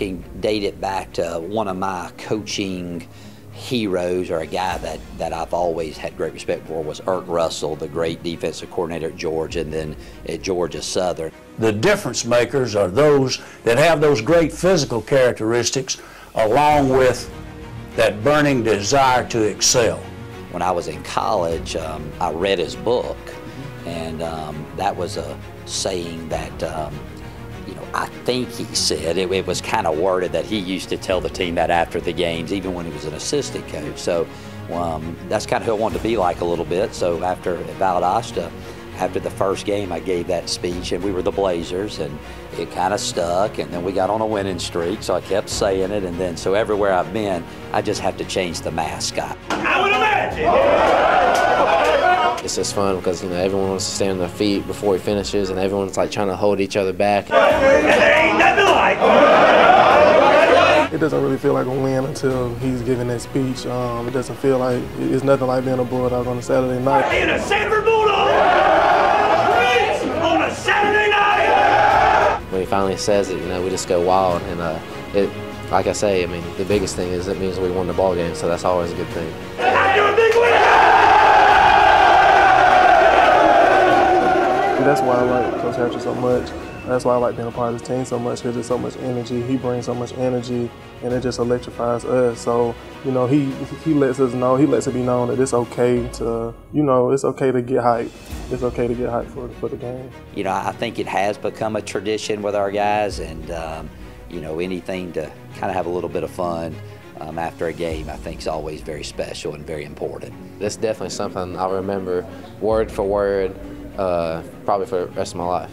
can date it back to one of my coaching heroes or a guy that, that I've always had great respect for was Erk Russell, the great defensive coordinator at Georgia and then at Georgia Southern. The difference makers are those that have those great physical characteristics along with that burning desire to excel. When I was in college, um, I read his book, and um, that was a saying that um, I think he said it, it was kind of worded that he used to tell the team that after the games, even when he was an assistant coach. So um, that's kind of who I wanted to be like a little bit. So after Valdosta, after the first game, I gave that speech, and we were the Blazers, and it kind of stuck. And then we got on a winning streak, so I kept saying it. And then, so everywhere I've been, I just have to change the mascot. I would imagine. It's just fun because you know everyone wants to stand on their feet before he finishes, and everyone's like trying to hold each other back. There ain't nothing like. It doesn't really feel like a win until he's giving that speech. Um, it doesn't feel like it's nothing like being a Bulldog on a Saturday night. In a Samford Bulldog. On a Saturday night. When he finally says it, you know, we just go wild, and uh, it, like I say, I mean, the biggest thing is it means we won the ball game, so that's always a good thing. You're a big winner. That's why I like so much. That's why I like being a part of this team so much because there's so much energy. He brings so much energy, and it just electrifies us. So, you know, he he lets us know, he lets it be known that it's okay to, you know, it's okay to get hyped. It's okay to get hyped for, for the game. You know, I think it has become a tradition with our guys, and um, you know, anything to kind of have a little bit of fun um, after a game, I think is always very special and very important. That's definitely something I'll remember word for word, uh, probably for the rest of my life.